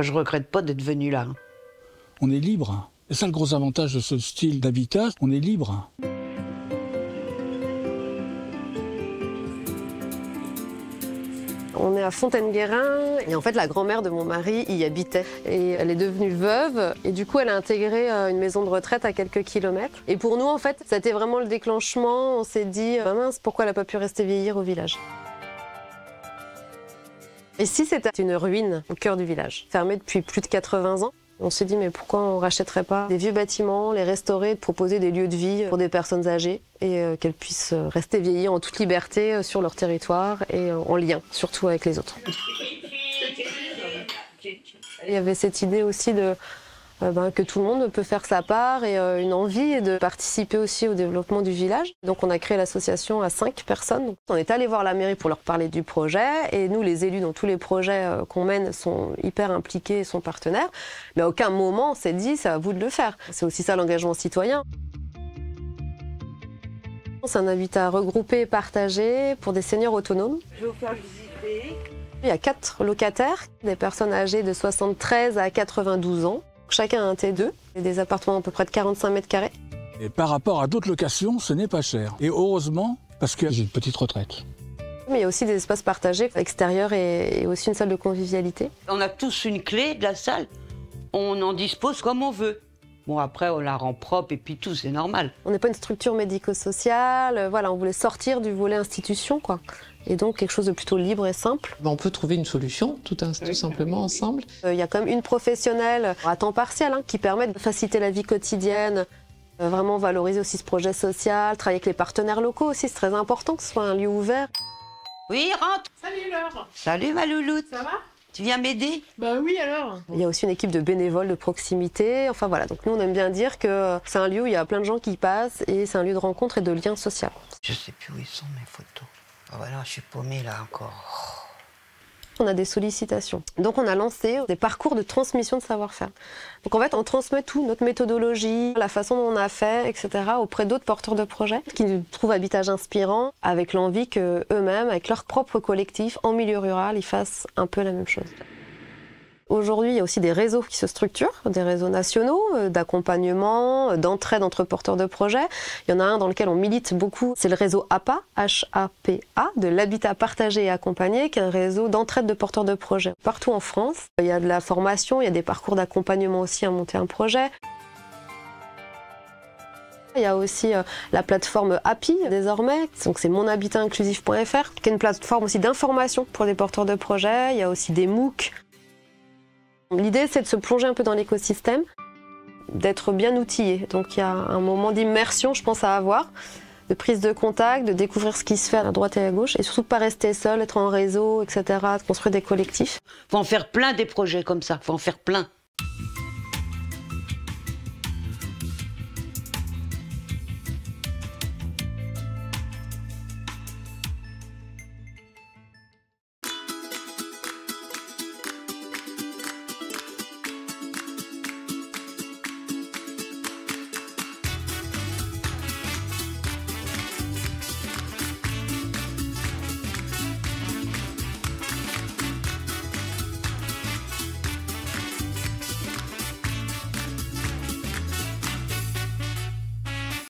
Je regrette pas d'être venu là. On est libre. C'est ça le gros avantage de ce style d'habitat, on est libre. On est à Fontaine-Guérin et en fait la grand-mère de mon mari y habitait et elle est devenue veuve et du coup elle a intégré euh, une maison de retraite à quelques kilomètres. Et pour nous en fait c'était vraiment le déclenchement, on s'est dit ah mince pourquoi elle n'a pas pu rester vieillir au village? Ici c'était une ruine au cœur du village, fermée depuis plus de 80 ans. On s'est dit mais pourquoi on rachèterait pas des vieux bâtiments, les restaurer, proposer des lieux de vie pour des personnes âgées et euh, qu'elles puissent euh, rester vieillir en toute liberté euh, sur leur territoire et en lien surtout avec les autres. Il y avait cette idée aussi de ben, que tout le monde peut faire sa part et euh, une envie de participer aussi au développement du village. Donc on a créé l'association à cinq personnes. On est allé voir la mairie pour leur parler du projet et nous les élus dans tous les projets euh, qu'on mène sont hyper impliqués et sont partenaires. Mais à aucun moment on s'est dit c'est à vous de le faire. C'est aussi ça l'engagement citoyen. C'est un habitat regroupé et partagé pour des seniors autonomes. Je vais vous faire visiter. Il y a quatre locataires, des personnes âgées de 73 à 92 ans. Chacun a un T2, et des appartements à peu près de 45 mètres carrés. Et par rapport à d'autres locations, ce n'est pas cher. Et heureusement, parce que j'ai une petite retraite. Mais il y a aussi des espaces partagés extérieurs et aussi une salle de convivialité. On a tous une clé de la salle. On en dispose comme on veut. Bon, après, on la rend propre et puis tout, c'est normal. On n'est pas une structure médico-sociale. Voilà, on voulait sortir du volet institution, quoi et donc quelque chose de plutôt libre et simple. Ben, on peut trouver une solution tout, simplement ensemble. Euh, il y a quand même une professionnelle à temps partiel hein, qui permet de faciliter la vie quotidienne, euh, vraiment valoriser aussi ce projet social, travailler avec les partenaires locaux aussi, c'est très important que ce soit un lieu ouvert. Oui, rentre Salut Laure Salut ma louloute Ça va? Tu viens m'aider? Bah oui alors Il y a aussi une équipe de bénévoles de proximité. Enfin voilà, donc nous on aime bien dire que c'est un lieu où il y a plein de gens qui passent et c'est un lieu de rencontre et de lien social. Je sais plus où ils sont mes photos. Ah voilà, je suis paumée là encore. On a des sollicitations. Donc on a lancé des parcours de transmission de savoir-faire. Donc en fait, on transmet tout, notre méthodologie, la façon dont on a fait, etc., auprès d'autres porteurs de projets qui trouvent Habitage inspirant, avec l'envie que eux-mêmes, avec leur propre collectif, en milieu rural, ils fassent un peu la même chose. Aujourd'hui, il y a aussi des réseaux qui se structurent, des réseaux nationaux euh, d'accompagnement, euh, d'entraide entre porteurs de projets. Il y en a un dans lequel on milite beaucoup, c'est le réseau APA, H-A-P-A, de l'habitat partagé et accompagné, qui est un réseau d'entraide de porteurs de projets. Partout en France, il y a de la formation, il y a des parcours d'accompagnement aussi à monter un projet. Il y a aussi euh, la plateforme API désormais, donc c'est monhabitatinclusif.fr, qui est une plateforme aussi d'information pour les porteurs de projets. Il y a aussi des MOOC L'idée, c'est de se plonger un peu dans l'écosystème, d'être bien outillé. Donc il y a un moment d'immersion, je pense, à avoir, de prise de contact, de découvrir ce qui se fait à droite et à gauche, et surtout pas rester seul, être en réseau, etc., construire des collectifs. Faut en faire plein des projets comme ça, faut en faire plein.